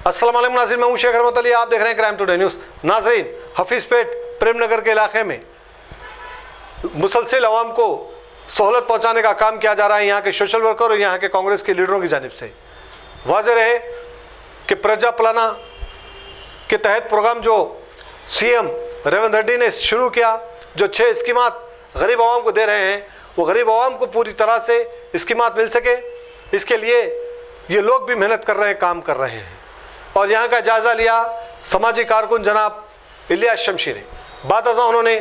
अस्सलाम वालेकुम नाजरीन, मैं शेख रहमत अली। आप देख रहे हैं क्राइम टुडे न्यूज़ नाजरीन हफीज़ पेट प्रेम नगर के इलाके में मुसलसिल अवाम को सहूलत पहुँचाने का काम किया जा रहा है यहाँ के सोशल वर्कर और यहाँ के कांग्रेस के लीडरों की जानब से। वाज रहे कि प्रजा पलाना के तहत प्रोग्राम जो सीएम रेवंत रेड्डी ने शुरू किया, जो छः स्कीमात गरीब आवाम को दे रहे हैं, वो गरीब आवाम को पूरी तरह से स्कीमात मिल सके। इसके लिए ये लोग भी मेहनत कर रहे हैं, काम कर रहे हैं। और यहाँ का जायज़ा लिया समाजी कारकुन जनाब इलियास शमशी ने। बात अजा उन्होंने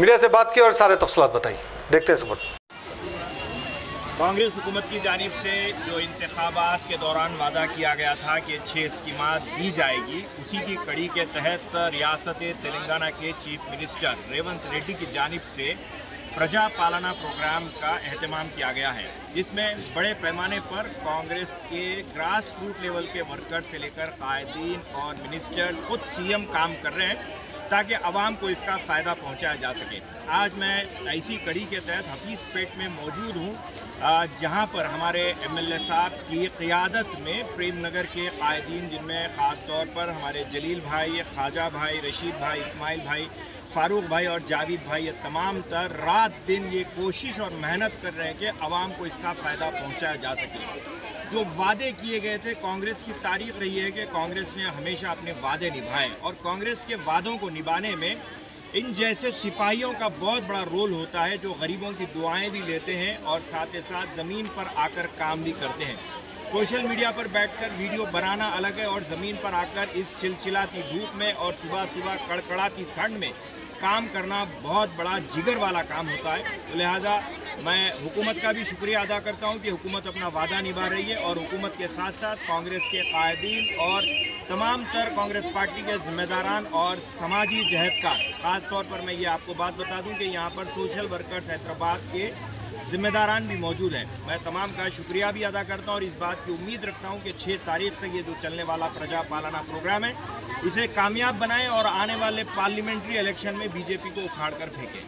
मीडिया से बात की और सारे तफसलात बताई। देखते हैं सपोर्ट कांग्रेस हुकूमत की जानब से जो इंतबात के दौरान वादा किया गया था कि छः स्कीम दी जाएगी, उसी की कड़ी के तहत रियासत तेलंगाना के चीफ मिनिस्टर रेवंत रेड्डी की जानब से प्रजा पालना प्रोग्राम का अहतमाम किया गया है। जिसमें बड़े पैमाने पर कांग्रेस के ग्रास रूट लेवल के वर्कर से लेकर कायदीन और मिनिस्टर खुद सीएम काम कर रहे हैं। ताकि आवाम को इसका फ़ायदा पहुँचाया जा सके। आज मैं ऐसी कड़ी के तहत हफीज़ पेट में मौजूद हूँ जहाँ पर हमारे एमएलए साहब की क़ियादत में प्रेम नगर के कायदीन, जिनमें ख़ास तौर पर हमारे जलील भाई, ख्वाजा भाई, रशीद भाई, इस्माइल भाई, फ़ारूक भाई और जावेद भाई, ये तमाम तर रात दिन ये कोशिश और मेहनत कर रहे हैं कि आवाम को इसका फ़ायदा पहुँचाया जा सके। जो वादे किए गए थे, कांग्रेस की तारीख रही है कि कांग्रेस ने हमेशा अपने वादे निभाए और कांग्रेस के वादों को निभाने में इन जैसे सिपाहियों का बहुत बड़ा रोल होता है, जो गरीबों की दुआएँ भी लेते हैं और साथ ही साथ ज़मीन पर आकर काम भी करते हैं। सोशल मीडिया पर बैठकर वीडियो बनाना अलग है और ज़मीन पर आकर इस चिलचिलाती धूप में और सुबह सुबह कड़कड़ाती ठंड में काम करना बहुत बड़ा जिगर वाला काम होता है। तो लिहाजा मैं हुकूमत का भी शुक्रिया अदा करता हूँ कि हुकूमत अपना वादा निभा रही है और हुकूमत के साथ साथ कांग्रेस के कायदीन और तमाम तर कांग्रेस पार्टी के ज़िम्मेदारान और समाजी जहदकार ख़ास तौर पर मैं ये आपको बात बता दूँ कि यहाँ पर सोशल वर्कर्स हैदराबाद के ज़िम्मेदारान भी मौजूद हैं। मैं तमाम का शुक्रिया भी अदा करता हूँ और इस बात की उम्मीद रखता हूँ कि छः तारीख तक ये जो चलने वाला प्रजा पालना प्रोग्राम है इसे कामयाब बनाएँ और आने वाले पार्लियामेंट्री इलेक्शन में बीजेपी को उखाड़ कर फेंकें।